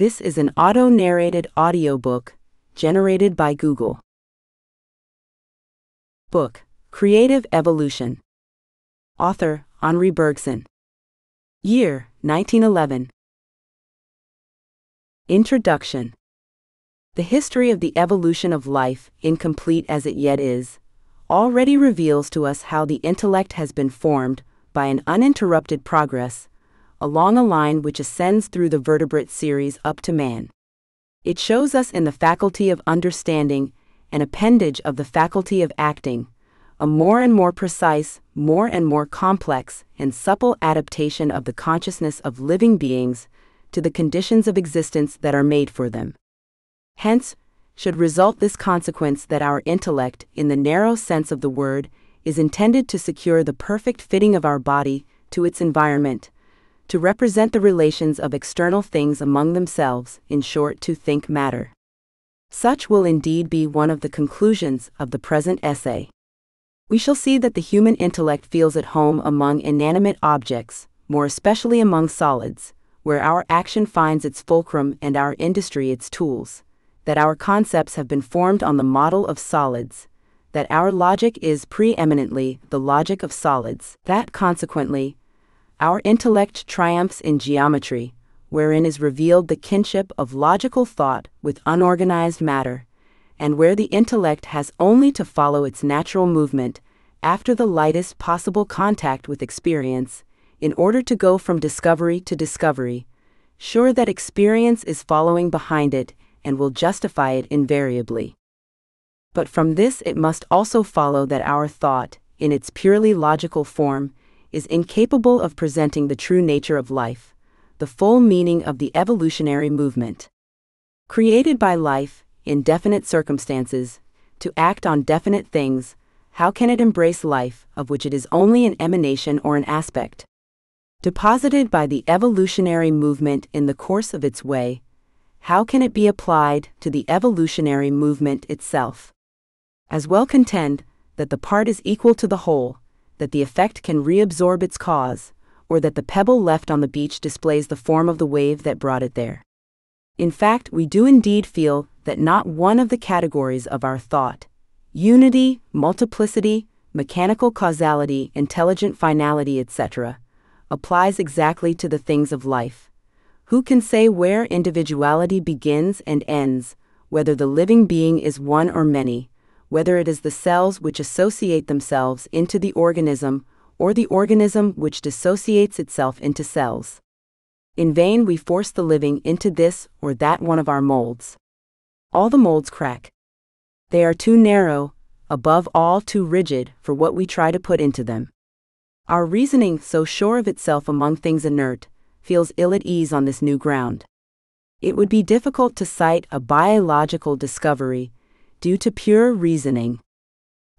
This is an auto narrated audiobook generated by Google. Book Creative Evolution. Author Henri Bergson. Year 1911. Introduction The history of the evolution of life, incomplete as it yet is, already reveals to us how the intellect has been formed by an uninterrupted progress along a line which ascends through the vertebrate series up to man. It shows us in the faculty of understanding, an appendage of the faculty of acting, a more and more precise, more and more complex, and supple adaptation of the consciousness of living beings to the conditions of existence that are made for them. Hence, should result this consequence that our intellect, in the narrow sense of the word, is intended to secure the perfect fitting of our body to its environment, to represent the relations of external things among themselves, in short, to think matter. Such will indeed be one of the conclusions of the present essay. We shall see that the human intellect feels at home among inanimate objects, more especially among solids, where our action finds its fulcrum and our industry its tools, that our concepts have been formed on the model of solids, that our logic is preeminently the logic of solids, that consequently, our intellect triumphs in geometry, wherein is revealed the kinship of logical thought with unorganized matter, and where the intellect has only to follow its natural movement after the lightest possible contact with experience, in order to go from discovery to discovery, sure that experience is following behind it and will justify it invariably. But from this it must also follow that our thought, in its purely logical form, is incapable of presenting the true nature of life, the full meaning of the evolutionary movement. Created by life, in definite circumstances, to act on definite things, how can it embrace life, of which it is only an emanation or an aspect? Deposited by the evolutionary movement in the course of its way, how can it be applied to the evolutionary movement itself? As well contend that the part is equal to the whole, that the effect can reabsorb its cause, or that the pebble left on the beach displays the form of the wave that brought it there. In fact, we do indeed feel that not one of the categories of our thought unity, multiplicity, mechanical causality, intelligent finality, etc. applies exactly to the things of life. Who can say where individuality begins and ends, whether the living being is one or many, whether it is the cells which associate themselves into the organism or the organism which dissociates itself into cells. In vain we force the living into this or that one of our molds. All the molds crack. They are too narrow, above all too rigid for what we try to put into them. Our reasoning, so sure of itself among things inert, feels ill at ease on this new ground. It would be difficult to cite a biological discovery due to pure reasoning.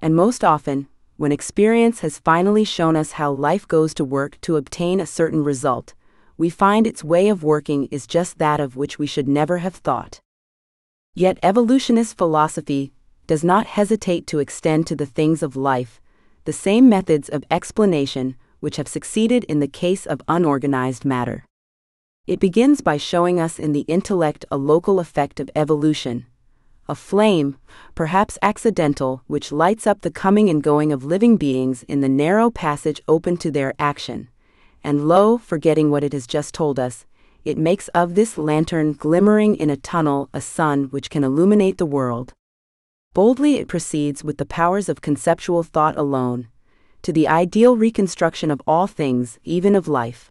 And most often, when experience has finally shown us how life goes to work to obtain a certain result, we find its way of working is just that of which we should never have thought. Yet evolutionist philosophy does not hesitate to extend to the things of life the same methods of explanation which have succeeded in the case of unorganized matter. It begins by showing us in the intellect a local effect of evolution, a flame, perhaps accidental, which lights up the coming and going of living beings in the narrow passage open to their action. And lo, forgetting what it has just told us, it makes of this lantern glimmering in a tunnel a sun which can illuminate the world. Boldly it proceeds with the powers of conceptual thought alone, to the ideal reconstruction of all things, even of life.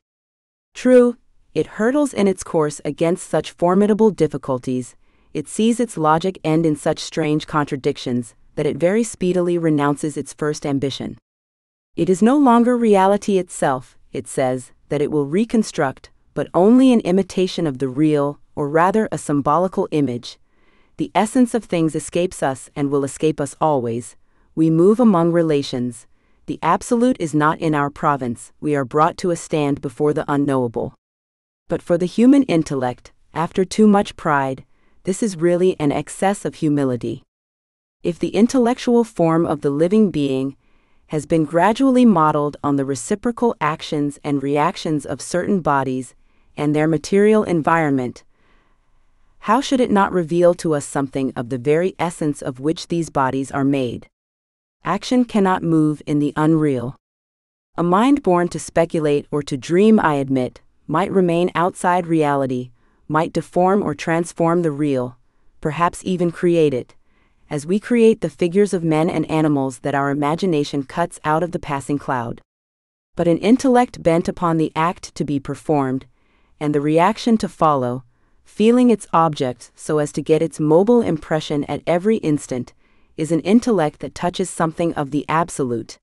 True, it hurtles in its course against such formidable difficulties, it sees its logic end in such strange contradictions that it very speedily renounces its first ambition. It is no longer reality itself, it says, that it will reconstruct, but only an imitation of the real, or rather a symbolical image. The essence of things escapes us and will escape us always. We move among relations. The absolute is not in our province, we are brought to a stand before the unknowable. But for the human intellect, after too much pride, this is really an excess of humility. If the intellectual form of the living being has been gradually modeled on the reciprocal actions and reactions of certain bodies and their material environment, how should it not reveal to us something of the very essence of which these bodies are made? Action cannot move in the unreal. A mind born to speculate or to dream, I admit, might remain outside reality, might deform or transform the real, perhaps even create it, as we create the figures of men and animals that our imagination cuts out of the passing cloud. But an intellect bent upon the act to be performed, and the reaction to follow, feeling its object so as to get its mobile impression at every instant, is an intellect that touches something of the absolute.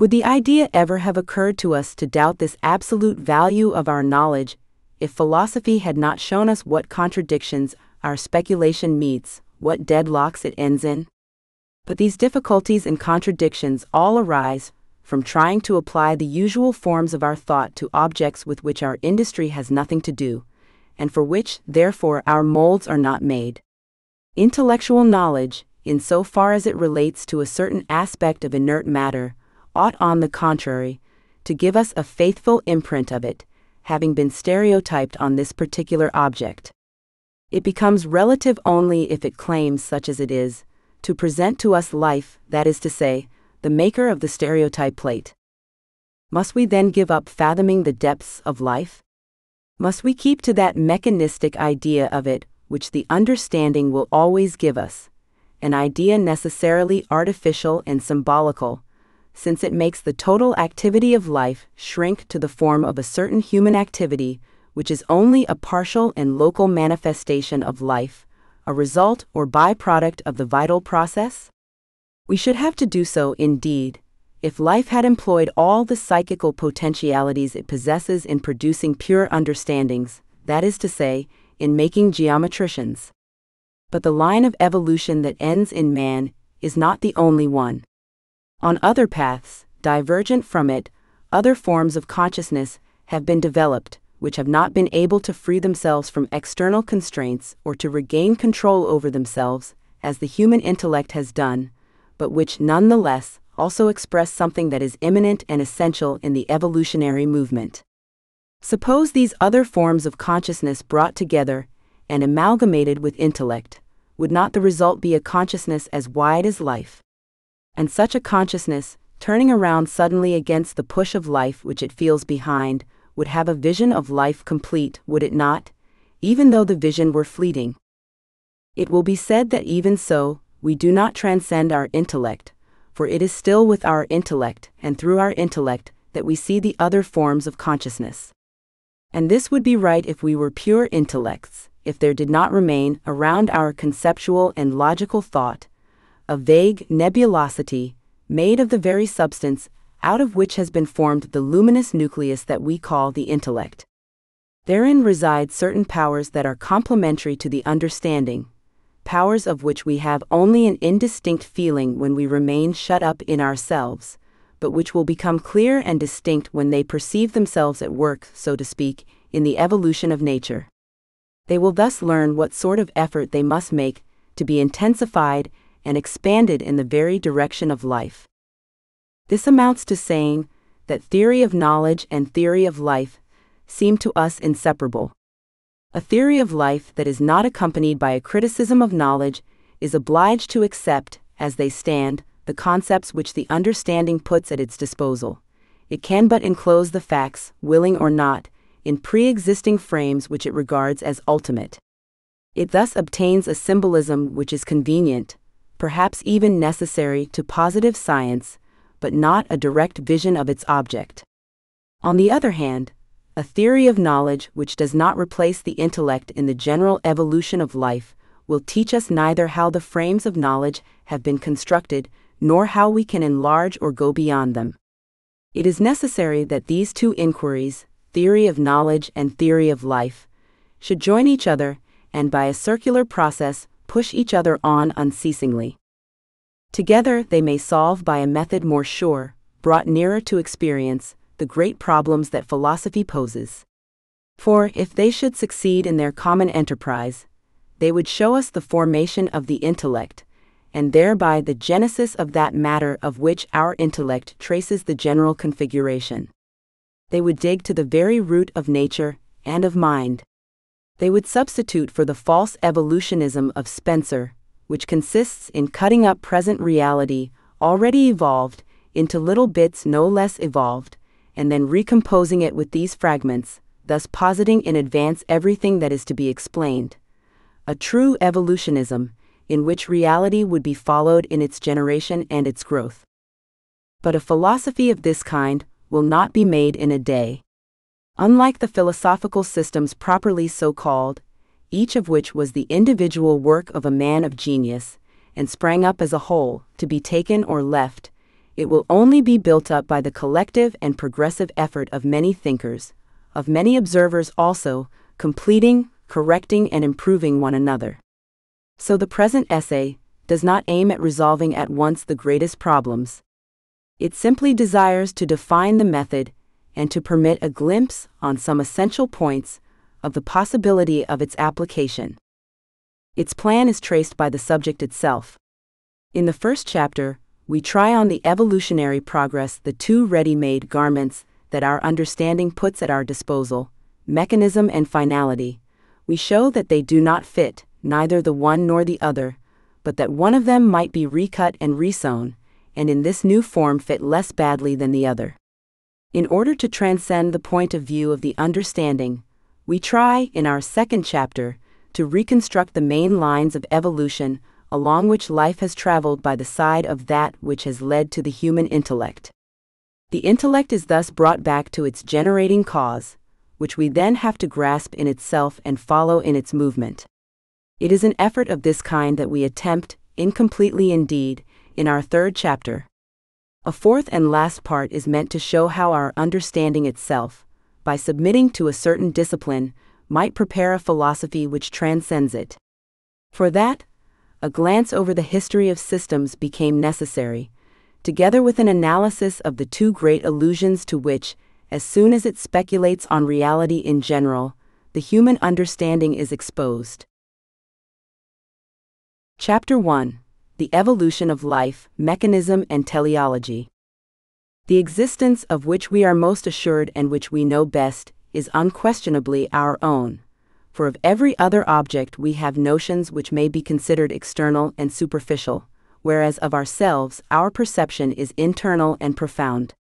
Would the idea ever have occurred to us to doubt this absolute value of our knowledge if philosophy had not shown us what contradictions our speculation meets, what deadlocks it ends in? But these difficulties and contradictions all arise from trying to apply the usual forms of our thought to objects with which our industry has nothing to do, and for which, therefore, our molds are not made. Intellectual knowledge, in so far as it relates to a certain aspect of inert matter, ought, on the contrary, to give us a faithful imprint of it, having been stereotyped on this particular object. It becomes relative only if it claims, such as it is, to present to us life, that is to say, the maker of the stereotype plate. Must we then give up fathoming the depths of life? Must we keep to that mechanistic idea of it which the understanding will always give us? an idea necessarily artificial and symbolical, since it makes the total activity of life shrink to the form of a certain human activity which is only a partial and local manifestation of life, a result or byproduct of the vital process? We should have to do so indeed, if life had employed all the psychical potentialities it possesses in producing pure understandings, that is to say, in making geometricians but the line of evolution that ends in man is not the only one. On other paths, divergent from it, other forms of consciousness have been developed, which have not been able to free themselves from external constraints or to regain control over themselves, as the human intellect has done, but which nonetheless also express something that is immanent and essential in the evolutionary movement. Suppose these other forms of consciousness brought together and amalgamated with intellect, would not the result be a consciousness as wide as life? And such a consciousness, turning around suddenly against the push of life which it feels behind, would have a vision of life complete, would it not? Even though the vision were fleeting. It will be said that even so, we do not transcend our intellect, for it is still with our intellect, and through our intellect, that we see the other forms of consciousness. And this would be right if we were pure intellects, if there did not remain around our conceptual and logical thought a vague nebulosity made of the very substance out of which has been formed the luminous nucleus that we call the intellect. Therein reside certain powers that are complementary to the understanding, powers of which we have only an indistinct feeling when we remain shut up in ourselves, but which will become clear and distinct when they perceive themselves at work, so to speak, in the evolution of nature. They will thus learn what sort of effort they must make to be intensified and expanded in the very direction of life. This amounts to saying that theory of knowledge and theory of life seem to us inseparable. A theory of life that is not accompanied by a criticism of knowledge is obliged to accept, as they stand, the concepts which the understanding puts at its disposal. It can but enclose the facts, willing or not, in pre existing frames which it regards as ultimate. It thus obtains a symbolism which is convenient, perhaps even necessary to positive science, but not a direct vision of its object. On the other hand, a theory of knowledge which does not replace the intellect in the general evolution of life will teach us neither how the frames of knowledge have been constructed nor how we can enlarge or go beyond them. It is necessary that these two inquiries, theory of knowledge and theory of life, should join each other and by a circular process push each other on unceasingly. Together they may solve by a method more sure, brought nearer to experience, the great problems that philosophy poses. For if they should succeed in their common enterprise, they would show us the formation of the intellect, and thereby the genesis of that matter of which our intellect traces the general configuration they would dig to the very root of nature and of mind. They would substitute for the false evolutionism of Spencer, which consists in cutting up present reality, already evolved, into little bits no less evolved, and then recomposing it with these fragments, thus positing in advance everything that is to be explained. A true evolutionism, in which reality would be followed in its generation and its growth. But a philosophy of this kind will not be made in a day. Unlike the philosophical systems properly so called, each of which was the individual work of a man of genius, and sprang up as a whole, to be taken or left, it will only be built up by the collective and progressive effort of many thinkers, of many observers also, completing, correcting, and improving one another. So the present essay does not aim at resolving at once the greatest problems. It simply desires to define the method and to permit a glimpse on some essential points of the possibility of its application. Its plan is traced by the subject itself. In the first chapter, we try on the evolutionary progress the two ready made garments that our understanding puts at our disposal mechanism and finality. We show that they do not fit, neither the one nor the other, but that one of them might be recut and resewn, and in this new form fit less badly than the other. In order to transcend the point of view of the understanding, we try, in our second chapter, to reconstruct the main lines of evolution along which life has traveled by the side of that which has led to the human intellect. The intellect is thus brought back to its generating cause, which we then have to grasp in itself and follow in its movement. It is an effort of this kind that we attempt, incompletely indeed, in our third chapter. A fourth and last part is meant to show how our understanding itself, by submitting to a certain discipline, might prepare a philosophy which transcends it. For that, a glance over the history of systems became necessary, together with an analysis of the two great illusions to which, as soon as it speculates on reality in general, the human understanding is exposed. Chapter 1 The Evolution of Life, Mechanism and Teleology. The existence of which we are most assured and which we know best is unquestionably our own for of every other object we have notions which may be considered external and superficial, whereas of ourselves our perception is internal and profound.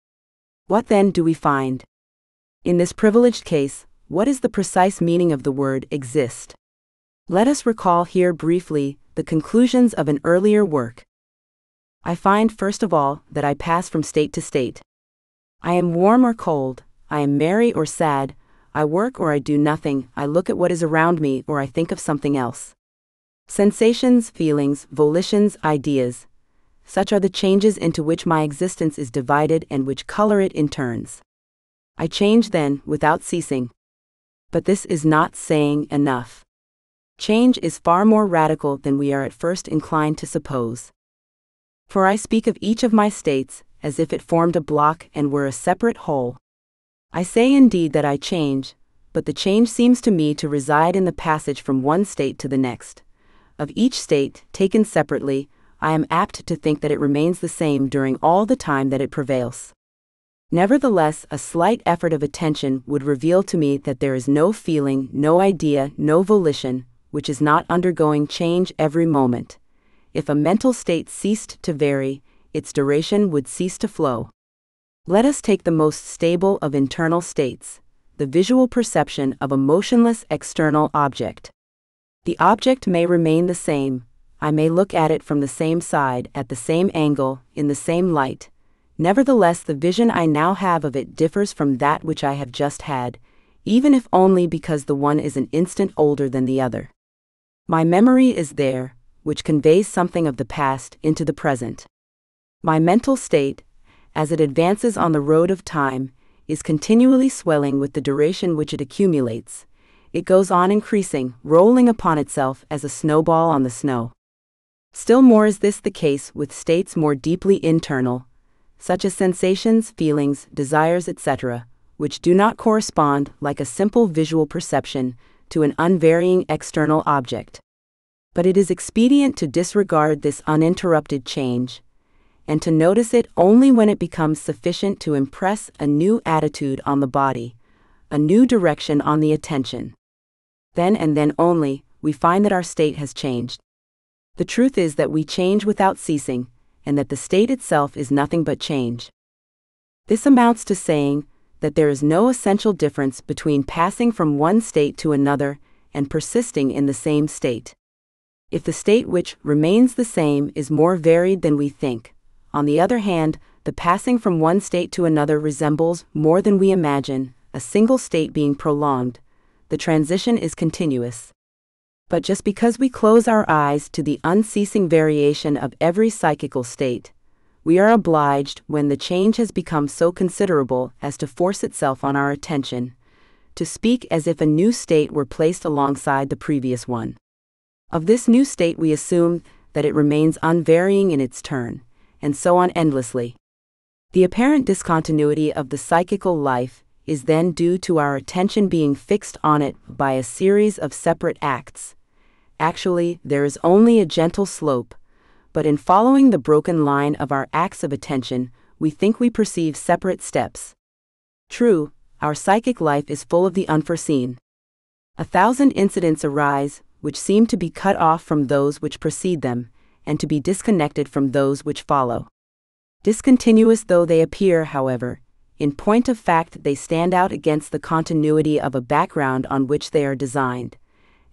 What then do we find? In this privileged case, what is the precise meaning of the word exist? Let us recall here briefly the conclusions of an earlier work. I find first of all that I pass from state to state. I am warm or cold, I am merry or sad, I work or I do nothing, I look at what is around me or I think of something else. Sensations, feelings, volitions, ideas. Such are the changes into which my existence is divided and which color it in turns. I change then, without ceasing. But this is not saying enough. Change is far more radical than we are at first inclined to suppose. For I speak of each of my states as if it formed a block and were a separate whole. I say indeed that I change, but the change seems to me to reside in the passage from one state to the next. Of each state, taken separately, I am apt to think that it remains the same during all the time that it prevails. Nevertheless, a slight effort of attention would reveal to me that there is no feeling, no idea, no volition, which is not undergoing change every moment. If a mental state ceased to vary, its duration would cease to flow. Let us take the most stable of internal states, the visual perception of a motionless external object. The object may remain the same, I may look at it from the same side, at the same angle, in the same light. Nevertheless, the vision I now have of it differs from that which I have just had, even if only because the one is an instant older than the other. My memory is there, which conveys something of the past into the present. My mental state, as it advances on the road of time, is continually swelling with the duration which it accumulates. It goes on increasing, rolling upon itself as a snowball on the snow. Still more is this the case with states more deeply internal, such as sensations, feelings, desires, etc., which do not correspond, like a simple visual perception, to an unvarying external object. But it is expedient to disregard this uninterrupted change, and to notice it only when it becomes sufficient to impress a new attitude on the body, a new direction on the attention. Then and then only, we find that our state has changed. The truth is that we change without ceasing, and that the state itself is nothing but change. This amounts to saying that there is no essential difference between passing from one state to another and persisting in the same state. If the state which remains the same is more varied than we think, on the other hand, the passing from one state to another resembles, more than we imagine, a single state being prolonged, the transition is continuous. But just because we close our eyes to the unceasing variation of every psychical state, we are obliged, when the change has become so considerable as to force itself on our attention, to speak as if a new state were placed alongside the previous one. Of this new state, we assume that it remains unvarying in its turn, and so on endlessly. The apparent discontinuity of the psychical life is then due to our attention being fixed on it by a series of separate acts. Actually, there is only a gentle slope but in following the broken line of our acts of attention, we think we perceive separate steps. True, our psychic life is full of the unforeseen. A thousand incidents arise, which seem to be cut off from those which precede them, and to be disconnected from those which follow. Discontinuous though they appear, however, in point of fact they stand out against the continuity of a background on which they are designed,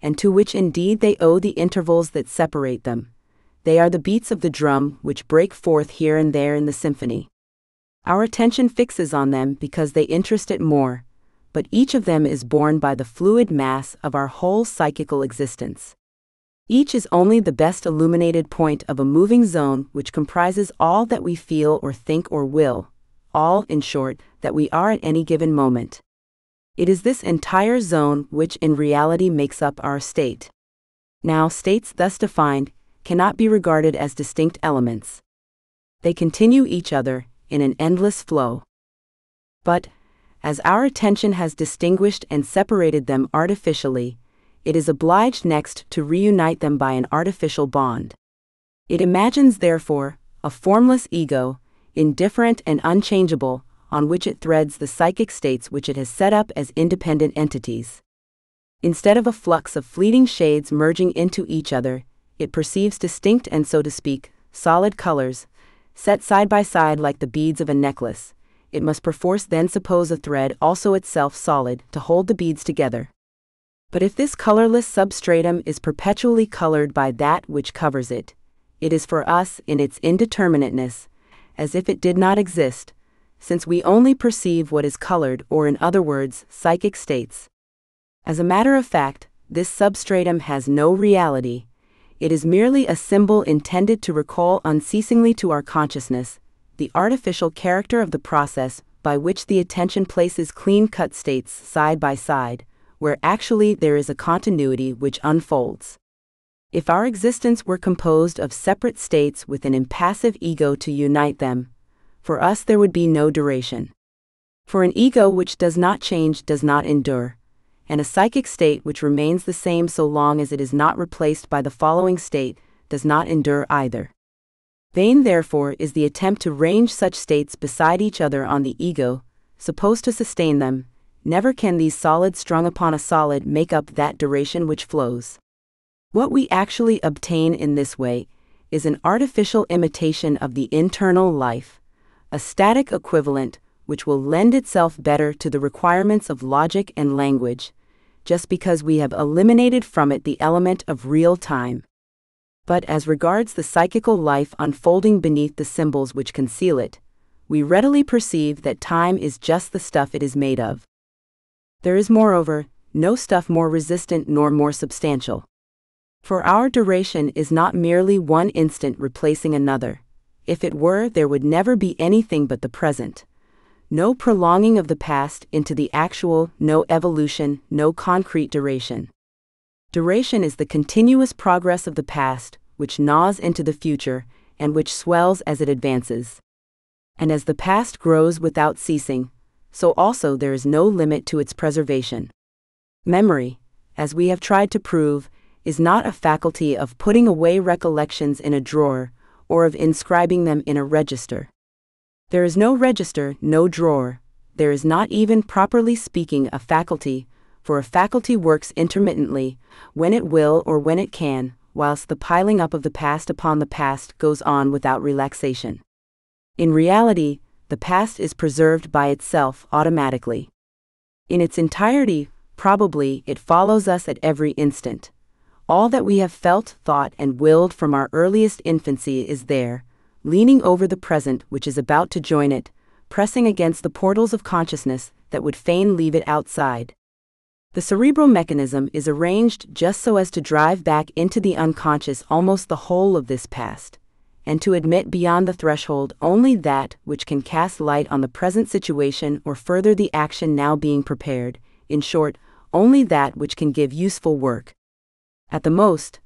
and to which indeed they owe the intervals that separate them. They are the beats of the drum which break forth here and there in the symphony. Our attention fixes on them because they interest it more, but each of them is borne by the fluid mass of our whole psychical existence. Each is only the best illuminated point of a moving zone which comprises all that we feel or think or will, all, in short, that we are at any given moment. It is this entire zone which in reality makes up our state. Now, states thus defined cannot be regarded as distinct elements. They continue each other in an endless flow. But, as our attention has distinguished and separated them artificially, it is obliged next to reunite them by an artificial bond. It imagines, therefore, a formless ego, indifferent and unchangeable, on which it threads the psychic states which it has set up as independent entities. Instead of a flux of fleeting shades merging into each other, it perceives distinct and, so to speak, solid colors, set side by side like the beads of a necklace. It must perforce then suppose a thread also itself solid to hold the beads together. But if this colorless substratum is perpetually colored by that which covers it, it is for us in its indeterminateness, as if it did not exist, since we only perceive what is colored, or in other words, psychic states. As a matter of fact, this substratum has no reality, it is merely a symbol intended to recall unceasingly to our consciousness the artificial character of the process by which the attention places clean cut states side by side, where actually there is a continuity which unfolds. If our existence were composed of separate states with an impassive ego to unite them, for us there would be no duration. For an ego which does not change does not endure and a psychic state which remains the same so long as it is not replaced by the following state does not endure either. Vain, therefore, is the attempt to range such states beside each other on the ego, supposed to sustain them. Never can these solids strung upon a solid make up that duration which flows. What we actually obtain in this way is an artificial imitation of the internal life, a static equivalent which will lend itself better to the requirements of logic and language, just because we have eliminated from it the element of real time. But as regards the psychical life unfolding beneath the symbols which conceal it, we readily perceive that time is just the stuff it is made of. There is, moreover, no stuff more resistant nor more substantial. For our duration is not merely one instant replacing another. If it were, there would never be anything but the present no prolonging of the past into the actual, no evolution, no concrete duration. Duration is the continuous progress of the past, which gnaws into the future, and which swells as it advances. And as the past grows without ceasing, so also there is no limit to its preservation. Memory, as we have tried to prove, is not a faculty of putting away recollections in a drawer or of inscribing them in a register. There is no register, no drawer, there is not even properly speaking a faculty for a faculty works intermittently, when it will or when it can, whilst the piling up of the past upon the past goes on without relaxation. In reality, the past is preserved by itself automatically. In its entirety, probably, it follows us at every instant. All that we have felt, thought, and willed from our earliest infancy is there, leaning over the present which is about to join it, pressing against the portals of consciousness that would fain leave it outside. The cerebral mechanism is arranged just so as to drive back into the unconscious almost the whole of this past, and to admit beyond the threshold only that which can cast light on the present situation or further the action now being prepared, in short, only that which can give useful work. At the most,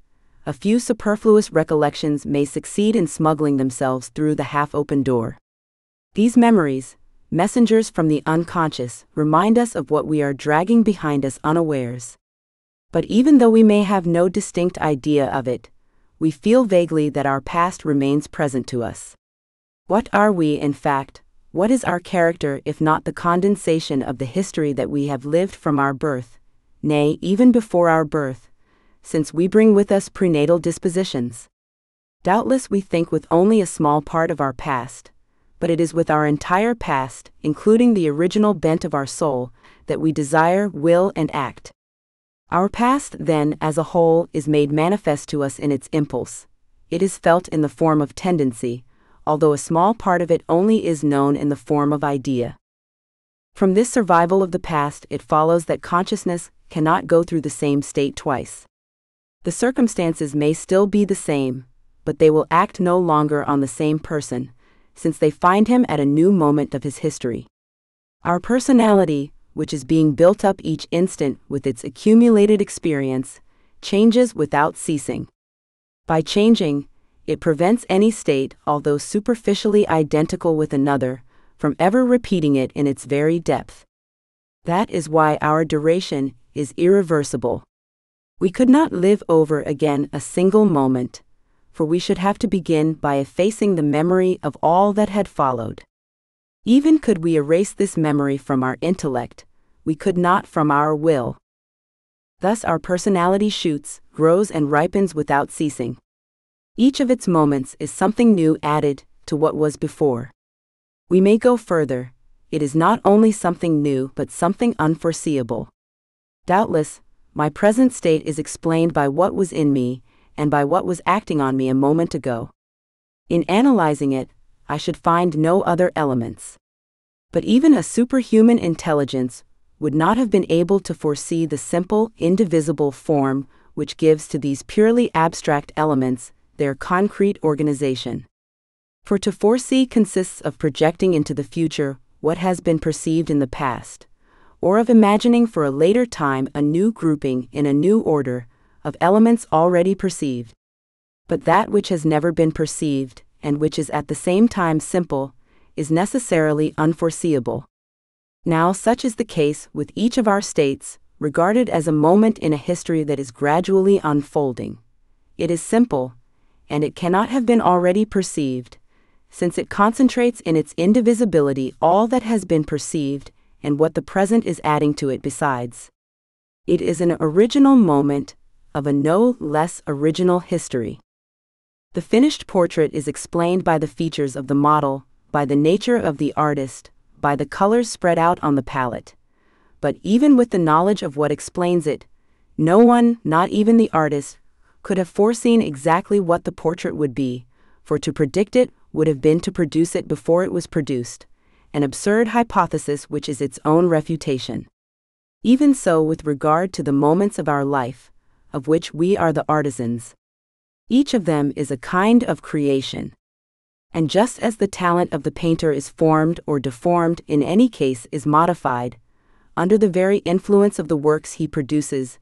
a few superfluous recollections may succeed in smuggling themselves through the half open door. These memories, messengers from the unconscious, remind us of what we are dragging behind us unawares. But even though we may have no distinct idea of it, we feel vaguely that our past remains present to us. What are we, in fact? What is our character if not the condensation of the history that we have lived from our birth, nay, even before our birth, since we bring with us prenatal dispositions? Doubtless we think with only a small part of our past, but it is with our entire past, including the original bent of our soul, that we desire, will, and act. Our past, then, as a whole, is made manifest to us in its impulse. It is felt in the form of tendency, although a small part of it only is known in the form of idea. From this survival of the past, it follows that consciousness cannot go through the same state twice. The circumstances may still be the same, but they will act no longer on the same person, since they find him at a new moment of his history. Our personality, which is being built up each instant with its accumulated experience, changes without ceasing. By changing, it prevents any state, although superficially identical with another, from ever repeating it in its very depth. That is why our duration is irreversible. We could not live over again a single moment, for we should have to begin by effacing the memory of all that had followed. Even could we erase this memory from our intellect, we could not from our will. Thus our personality shoots, grows, and ripens without ceasing. Each of its moments is something new added to what was before. We may go further, it is not only something new but something unforeseeable. Doubtless, my present state is explained by what was in me and by what was acting on me a moment ago. In analyzing it, I should find no other elements. But even a superhuman intelligence would not have been able to foresee the simple, indivisible form which gives to these purely abstract elements their concrete organization. For to foresee consists of projecting into the future what has been perceived in the past, or of imagining for a later time a new grouping in a new order of elements already perceived. But that which has never been perceived, and which is at the same time simple, is necessarily unforeseeable. Now, such is the case with each of our states, regarded as a moment in a history that is gradually unfolding. It is simple, and it cannot have been already perceived, since it concentrates in its indivisibility all that has been perceived and what the present is adding to it besides. It is an original moment of a no less original history. The finished portrait is explained by the features of the model, by the nature of the artist, by the colors spread out on the palette. But even with the knowledge of what explains it, no one, not even the artist, could have foreseen exactly what the portrait would be, for to predict it would have been to produce it before it was produced, an absurd hypothesis which is its own refutation. Even so, with regard to the moments of our life, of which we are the artisans. Each of them is a kind of creation. And just as the talent of the painter is formed or deformed, in any case is modified, under the very influence of the works he produces,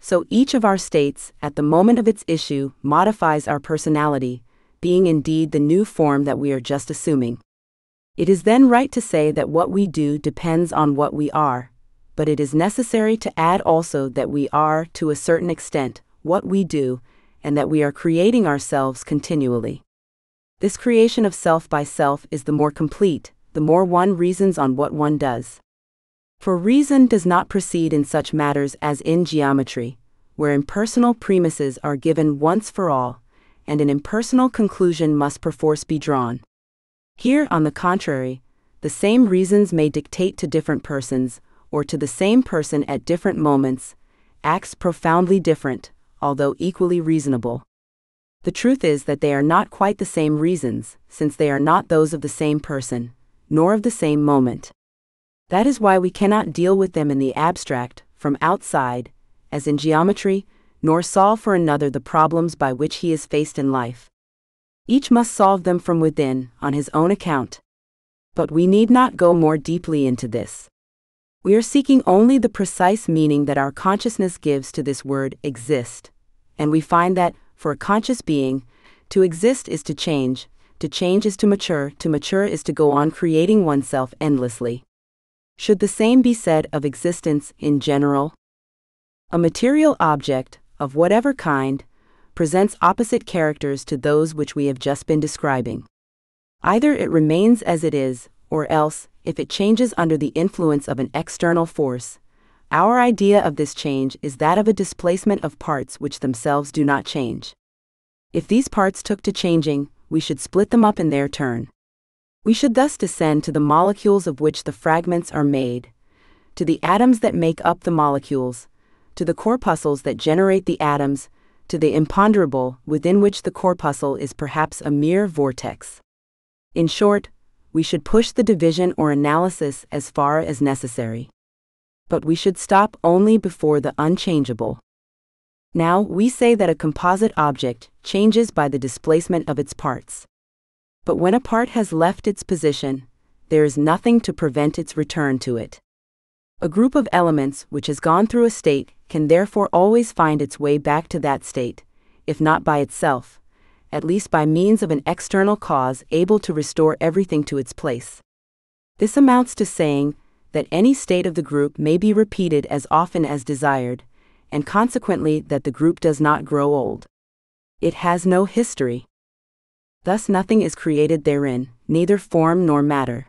so each of our states, at the moment of its issue, modifies our personality, being indeed the new form that we are just assuming. It is then right to say that what we do depends on what we are, but it is necessary to add also that we are, to a certain extent, what we do, and that we are creating ourselves continually. This creation of self by self is the more complete, the more one reasons on what one does. For reason does not proceed in such matters as in geometry, where impersonal premises are given once for all, and an impersonal conclusion must perforce be drawn. Here, on the contrary, the same reasons may dictate to different persons, or to the same person at different moments, acts profoundly different, although equally reasonable. The truth is that they are not quite the same reasons, since they are not those of the same person, nor of the same moment. That is why we cannot deal with them in the abstract, from outside, as in geometry, nor solve for another the problems by which he is faced in life. Each must solve them from within, on his own account. But we need not go more deeply into this. We are seeking only the precise meaning that our consciousness gives to this word exist, and we find that, for a conscious being, to exist is to change, to change is to mature, to mature is to go on creating oneself endlessly. Should the same be said of existence in general? A material object, of whatever kind, presents opposite characters to those which we have just been describing. Either it remains as it is, or else, if it changes under the influence of an external force, our idea of this change is that of a displacement of parts which themselves do not change. If these parts took to changing, we should split them up in their turn. We should thus descend to the molecules of which the fragments are made, to the atoms that make up the molecules, to the corpuscles that generate the atoms, to the imponderable, within which the corpuscle is perhaps a mere vortex. In short, we should push the division or analysis as far as necessary. But we should stop only before the unchangeable. Now, we say that a composite object changes by the displacement of its parts. But when a part has left its position, there is nothing to prevent its return to it. A group of elements which has gone through a state can therefore always find its way back to that state, if not by itself, at least by means of an external cause able to restore everything to its place. This amounts to saying that any state of the group may be repeated as often as desired, and consequently that the group does not grow old. It has no history. Thus nothing is created therein, neither form nor matter.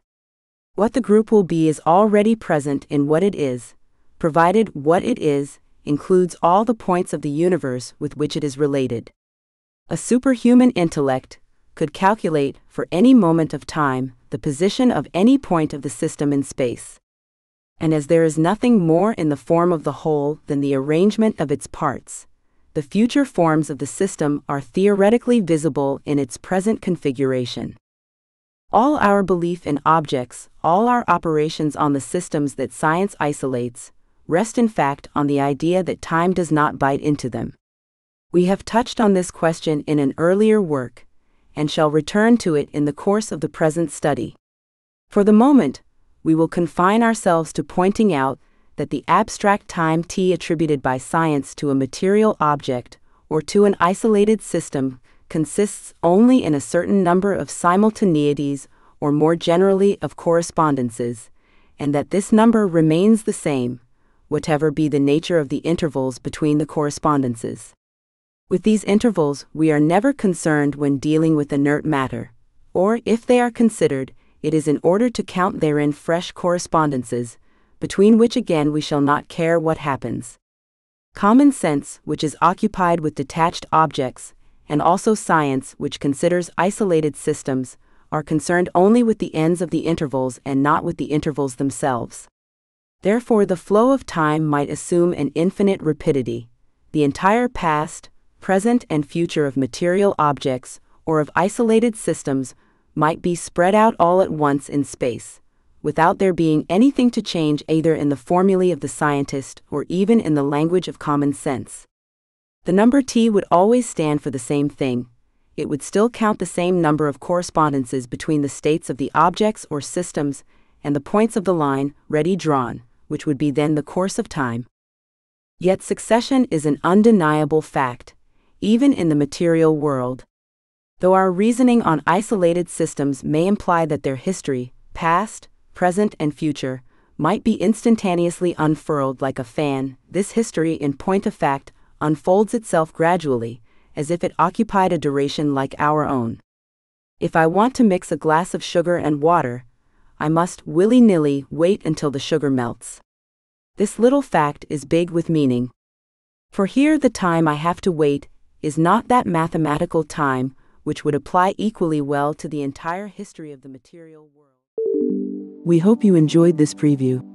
What the group will be is already present in what it is, provided what it is includes all the points of the universe with which it is related. A superhuman intellect could calculate, for any moment of time, the position of any point of the system in space. And as there is nothing more in the form of the whole than the arrangement of its parts, the future forms of the system are theoretically visible in its present configuration. All our belief in objects, all our operations on the systems that science isolates, rest in fact on the idea that time does not bite into them. We have touched on this question in an earlier work, and shall return to it in the course of the present study. For the moment, we will confine ourselves to pointing out that the abstract time t attributed by science to a material object or to an isolated system consists only in a certain number of simultaneities or more generally of correspondences, and that this number remains the same, whatever be the nature of the intervals between the correspondences. With these intervals, we are never concerned when dealing with inert matter, or if they are considered, it is in order to count therein fresh correspondences, between which again we shall not care what happens. Common sense, which is occupied with detached objects, and also science, which considers isolated systems, are concerned only with the ends of the intervals and not with the intervals themselves. Therefore, the flow of time might assume an infinite rapidity. The entire past, present, and future of material objects, or of isolated systems, might be spread out all at once in space, without there being anything to change either in the formulae of the scientist or even in the language of common sense. The number t would always stand for the same thing. It would still count the same number of correspondences between the states of the objects or systems and the points of the line ready drawn, which would be then the course of time. Yet succession is an undeniable fact, even in the material world. Though our reasoning on isolated systems may imply that their history, past, present, and future, might be instantaneously unfurled like a fan, this history, in point of fact, unfolds itself gradually, as if it occupied a duration like our own. If I want to mix a glass of sugar and water, I must willy nilly wait until the sugar melts. This little fact is big with meaning. For here, the time I have to wait is not that mathematical time which would apply equally well to the entire history of the material world. We hope you enjoyed this preview.